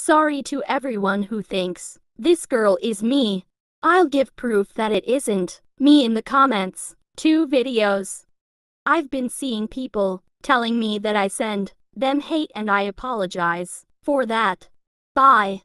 Sorry to everyone who thinks this girl is me. I'll give proof that it isn't me in the comments. Two videos. I've been seeing people telling me that I send them hate and I apologize for that. Bye.